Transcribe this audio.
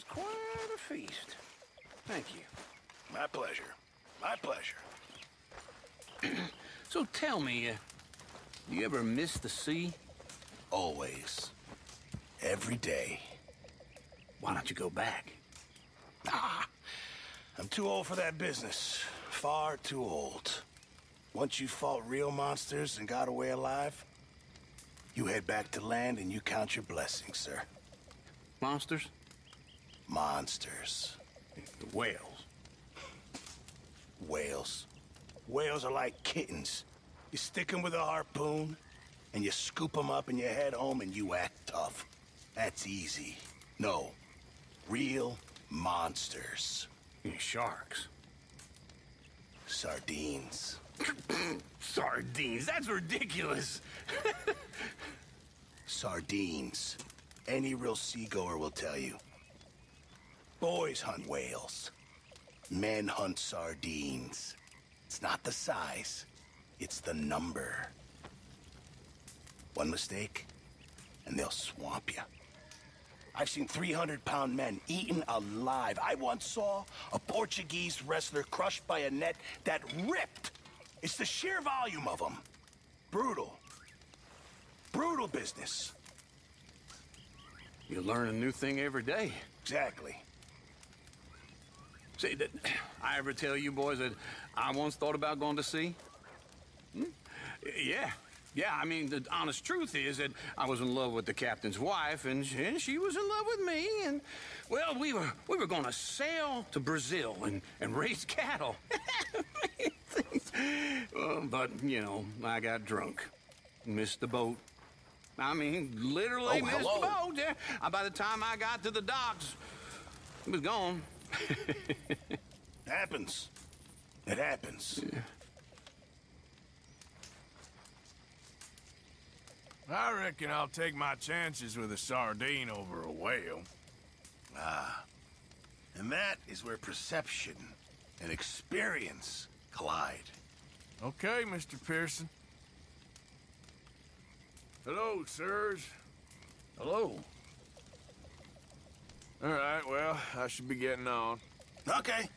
was quite a feast. Thank you. My pleasure. My pleasure. so tell me, uh, you ever miss the sea? Always. Every day. Why don't you go back? Ah, I'm too old for that business. Far too old. Once you fought real monsters and got away alive, you head back to land and you count your blessings, sir. Monsters? Monsters. The whales. Whales. Whales are like kittens. You stick them with a harpoon, and you scoop them up and you head home and you act tough. That's easy. No. Real monsters. Sharks. Sardines. Sardines, that's ridiculous. Sardines. Any real seagoer will tell you. Boys hunt whales. Men hunt sardines. It's not the size, it's the number. One mistake, and they'll swamp you. I've seen 300 pound men eaten alive. I once saw a Portuguese wrestler crushed by a net that ripped. It's the sheer volume of them. Brutal. Brutal business. You learn a new thing every day. Exactly. See, did I ever tell you boys that I once thought about going to sea? Hmm? Yeah. Yeah, I mean, the honest truth is that I was in love with the captain's wife, and she, and she was in love with me, and, well, we were we were going to sail to Brazil and, and raise cattle. Uh, but, you know, I got drunk. Missed the boat. I mean, literally Oh, missed hello. the boat. Yeah. By the time I got to the docks, it was gone. Happens. It happens. I reckon I'll take my chances with a sardine over a whale. Ah. And that is where perception and experience collide. Okay, Mr. Pearson. Hello, sirs. Hello. All right, well, I should be getting on. Okay.